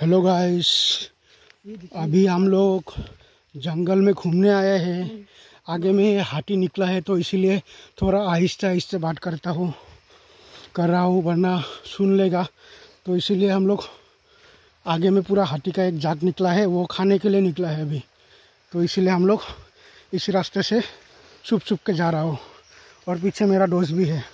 Hello guys अभी हम लोग जंगल में घूमने आए हैं। आगे में हाथी निकला है तो इसीलिए थोड़ा आहिस्ते आहिस्ते बात करता हूँ। कर रहा हूँ, वरना सुन लेगा। तो इसीलिए हम लोग आगे में पूरा हाथी का एक जात निकला है, वो खाने के लिए निकला है अभी। तो इसीलिए हम लोग इस रास्ते से छुप छुप के जा रहा हूँ। और पीछे मेरा दोस्त भी है।